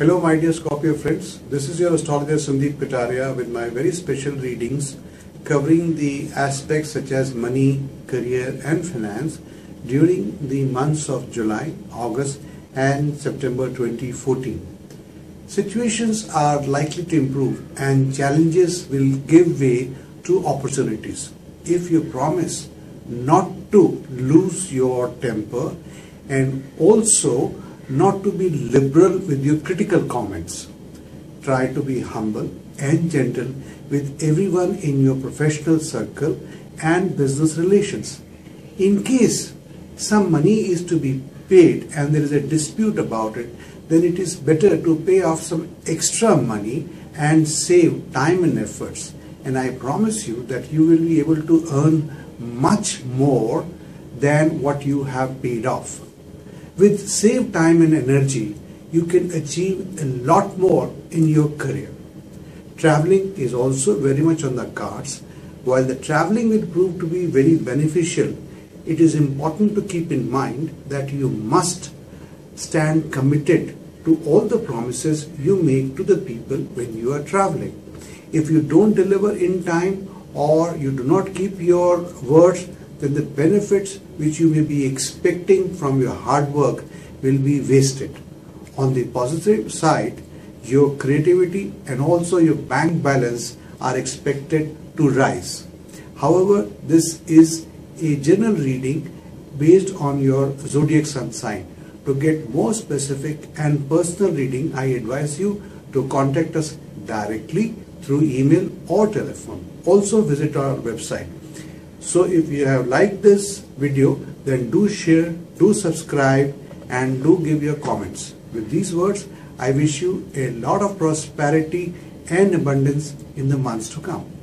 Hello, my dear Scorpio friends. This is your astrologer Sundeep Kataria with my very special readings covering the aspects such as money, career, and finance during the months of July, August, and September 2014. Situations are likely to improve and challenges will give way to opportunities. If you promise not to lose your temper and also not to be liberal with your critical comments. Try to be humble and gentle with everyone in your professional circle and business relations. In case some money is to be paid and there is a dispute about it, then it is better to pay off some extra money and save time and efforts. And I promise you that you will be able to earn much more than what you have paid off. With saved time and energy, you can achieve a lot more in your career. Traveling is also very much on the cards. While the traveling will prove to be very beneficial, it is important to keep in mind that you must stand committed to all the promises you make to the people when you are traveling. If you don't deliver in time or you do not keep your words, then the benefits which you may be expecting from your hard work will be wasted. On the positive side, your creativity and also your bank balance are expected to rise. However, this is a general reading based on your zodiac sun sign. To get more specific and personal reading, I advise you to contact us directly through email or telephone. Also visit our website so if you have liked this video, then do share, do subscribe and do give your comments. With these words, I wish you a lot of prosperity and abundance in the months to come.